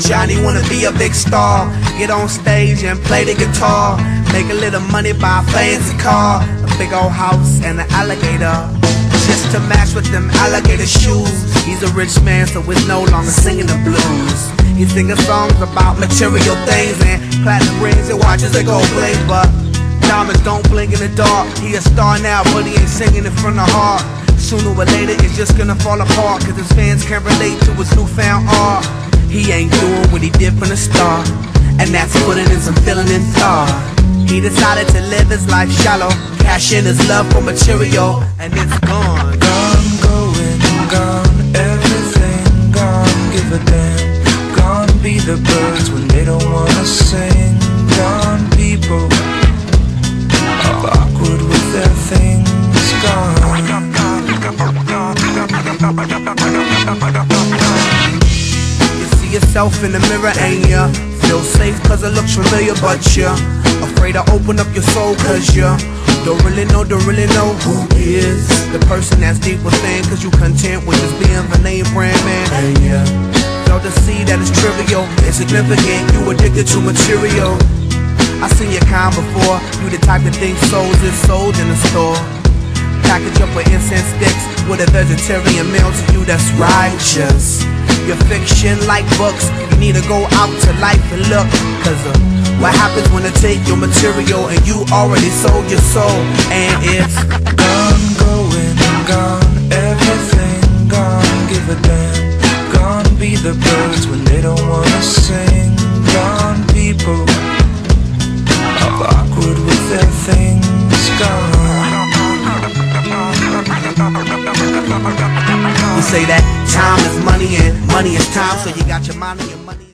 Johnny wanna be a big star. Get on stage and play the guitar. Make a little money, buy a fancy car. A big old house and an alligator. Just to match with them alligator shoes. He's a rich man, so he's no longer singing the blues. He's singing songs about material things and platinum rings and watches that go bling, but diamonds don't blink in the dark. He a star now, but he ain't singing it from the heart. Sooner or later, it's just gonna fall apart, cause his fans can't relate to his newfound art. He ain't doing he did from the start, and that's putting in some feeling and thought. He decided to live his life shallow, cash in his love for material, and it's gone. Gone, going, gone, everything gone, give a damn. Gone be the birds when they don't wanna sing. Gone people, all awkward with their things. Gone. Yourself in the mirror, ain't ya? Feel safe cause it looks familiar, but you afraid to open up your soul cause you don't really know, don't really know who is the person that's deep within cause you content with just being the name brand man, ain't ya? Fail to see that it's trivial, insignificant, you addicted to material. I seen your kind before, you the type that thinks souls is sold in the store. Package up with incense sticks with a vegetarian meal to you that's righteous. Your fiction like books, you need to go out to life and look. Cause uh, what happens when they take your material and you already sold your soul? And it's Gone, going, gone, everything gone, give a damn. Gone be the birds when they don't wanna sing. Say that time is money and money is time, so you got your mind on your money.